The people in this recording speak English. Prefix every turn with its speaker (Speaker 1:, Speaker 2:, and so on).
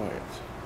Speaker 1: All right.